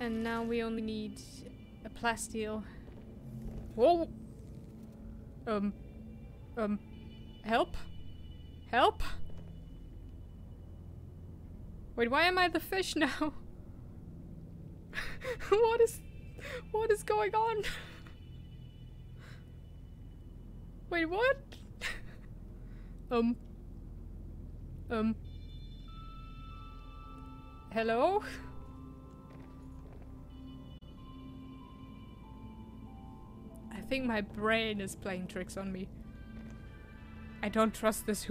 And now we only need a plasteel. Whoa! Um. Um. Help? Help? Wait, why am I the fish now? what is... What is going on? Wait, what? um. Um. Hello? Think my brain is playing tricks on me. I don't trust this